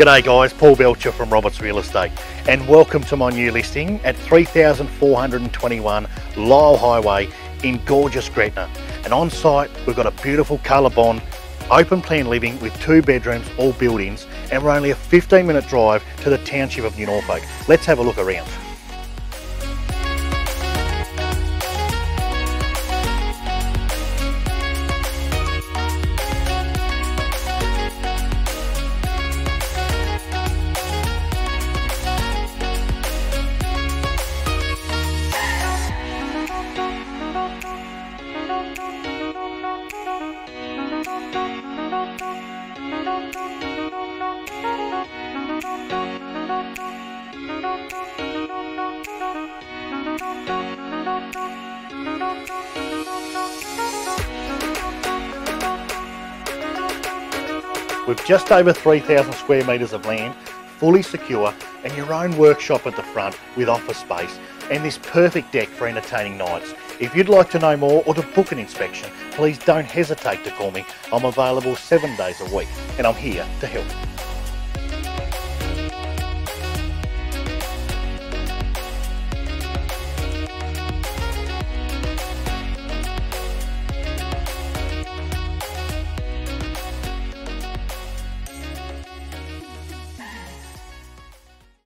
G'day guys, Paul Belcher from Roberts Real Estate and welcome to my new listing at 3421 Lyell Highway in gorgeous Gretna. And on site we've got a beautiful Colorbond open plan living with two bedrooms, all buildings and we're only a 15 minute drive to the township of New Norfolk. Let's have a look around. With just over 3,000 square metres of land, fully secure, and your own workshop at the front with office space, and this perfect deck for entertaining nights. If you'd like to know more or to book an inspection, please don't hesitate to call me. I'm available seven days a week, and I'm here to help.